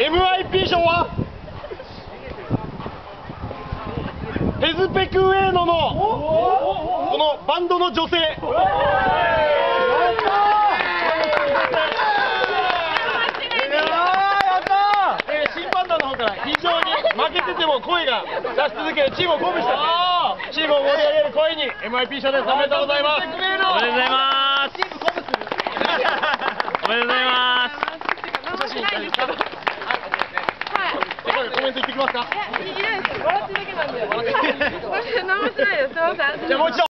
MIP 賞は？ペズペクウェーノのこのバンドの女性。えー審判団の方から非常に負けてても声が出し続けるチームを鼓舞した。チームを盛り上げる声に MIP 賞です。おめでとうございます。おめでとうございます。おめでとうございます。お写真いいですかはい。えなんかコメント言ってきますか？いや、いいです。笑ってるだけなんで。はい。何もしないです。すみません。じゃあもう一度